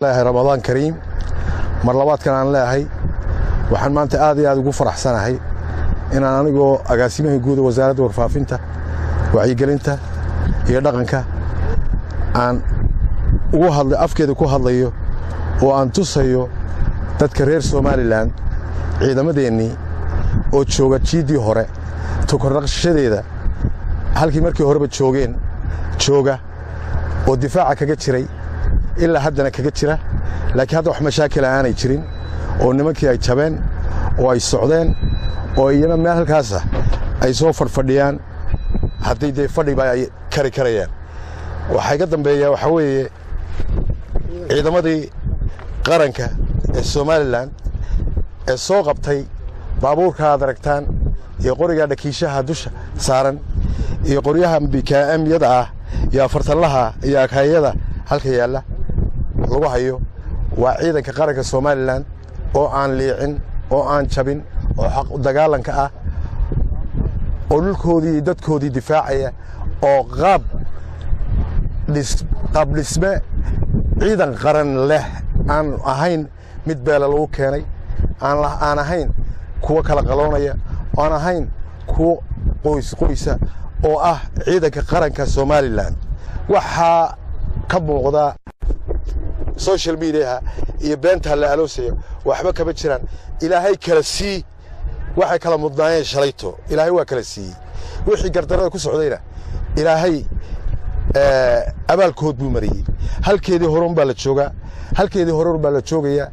ramadaan kariim mar labaadkan aan leeyahay waxaan maanta aad iyo aad ugu faraxsanahay inaan anigoo agaasimaha guuda wasaaradda warfaafinta wacyigelinta iyo dhaqanka aan afkeeda ku hadlayo oo aan tusayo dadka reer somalilan ciidamadeennii oo jooga jiiddii hore tukordhaqshadeeda halkii markii horeba joogeen jooga oo difaaca kaga jiray ilaa haddana kaga jira. Laakiin hadda wax mashaakila aanay jirin oo nimankii ay jabeen oo ay socdeen oo iyana meel halkaasa ay soo fadhfadhiyaan haddii dee fadhiba ay kari karayaan. Waxaa iga dambeeya waxaa weeye ciidamadii qaranka ee somalilan ee soo qabtay baabuurka aad aragtaan iyo qoriga dhakiishaha dusha saaran iyo qoryaha bikaamyada ah iyo afartallaha iyo akaayada halka yaalla lagu hayo waa ciidanka qaranka somalilan oo aan liicin oo aan jabin oo xaq dagaalanka ah oo dhulkoodii iyo dadkoodii difaacaya oo qaab qaabdhisme ciidan qaran leh aan ahayn mid beela lagu keenay aan ahayn kuwo kala qaloonaya aan ahayn kuwo qoys qoysa oo ah ciidanka qaranka somalilan waxaa ka muuqda social mediaha iyo beentaa la aloosaya waxba kama jiraan. Ilaahay kala sii waxay kala mudnaayeen shalayto. Ilaahay waa kala siiyey wixii gardarada ku socdayna ilaahay abaalkood buu mariyey. Halkeedii horun baa la joogaa halkeedii horun baa la joogayaa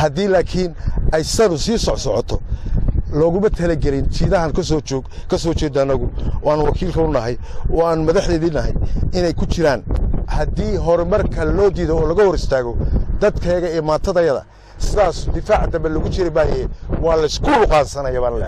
haddii laakiin ay sadu sii socsocoto looguma talagelin jiidahan ka soo jeeda anagu. Oo aan wakiilka u nahay oo aan madaxdeedii nahay inay ku jiraan haddii horumarka loo diido oo laga hor istaago dadkayga iyo maantadayada sidaas difaaca dambe lagu jiri maaye waa laysku luqaansanaya baan